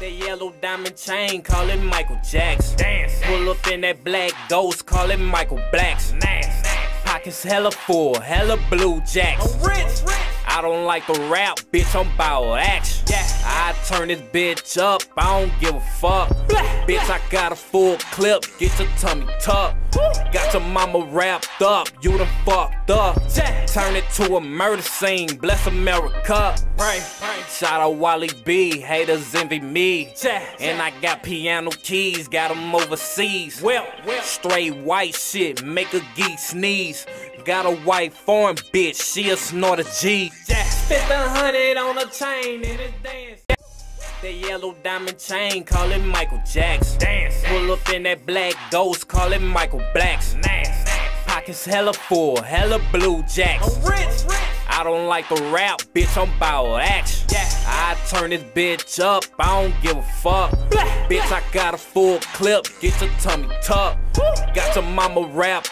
That yellow diamond chain, call it Michael Jackson. Dance. Pull up in that black ghost, call it Michael Blacks. Nasty. Pockets hella full, hella blue jacks. I don't like the rap, bitch, I'm bout action. Yeah. I turn this bitch up, I don't give a fuck. Bitch, I got a full clip, get your tummy tucked. Got your mama wrapped up, you done fucked up. Turn it to a murder scene, bless America. Pray, pray. Shout out Wally B, haters envy me. And I got piano keys, got them overseas. Well, well. Straight white shit, make a geek sneeze. Got a white foreign bitch, she a snort a G. Spit the hundred on a chain and it dance. That yellow diamond chain, call it Michael Jackson. Dance. Pull up in that black ghost, call it Michael Blacks. Nasty. Pockets hella full, hella blue jacks. Rich, rich. I don't like the rap, bitch, I'm bout action. Yeah. I turn this bitch up, I don't give a fuck. Bitch, I got a full clip, get your tummy tucked. Got your mama wrapped